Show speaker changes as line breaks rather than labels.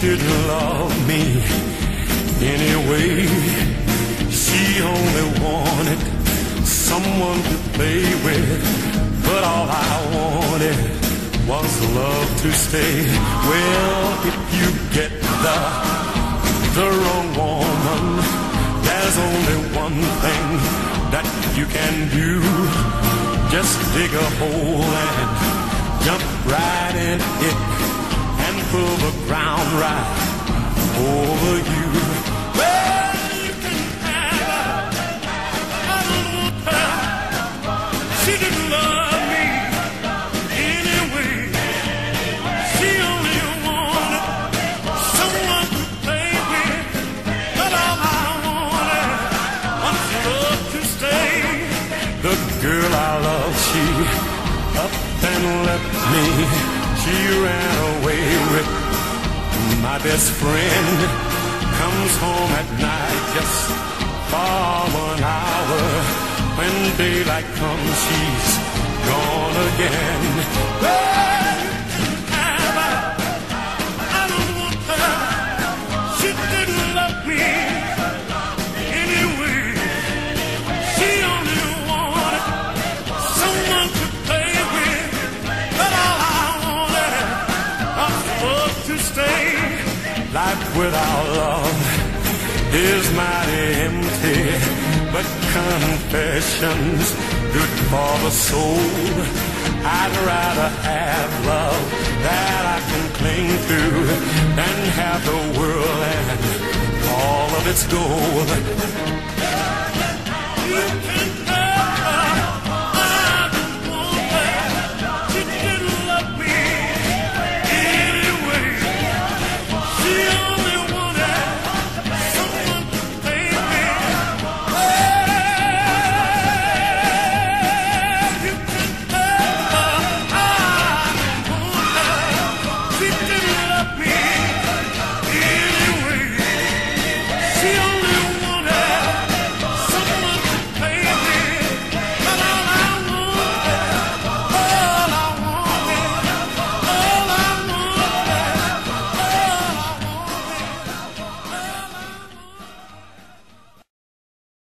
didn't love me anyway. She only wanted someone to play with, but all I wanted was love to stay. Well, if you get the the wrong woman, there's only one thing that you can do. Just dig a hole and jump right in it pull the ground right over you. Well, you can have. She didn't love me anyway. She only wanted someone to play with, but all I wanted was love to stay. The girl I love, she up and left me. She ran my best friend. Comes home at night just for one hour. When daylight comes, she's gone again. Love to stay. Life without love is mighty empty, but confessions good for the soul. I'd rather have love that I can cling to than have the world and all of its gold.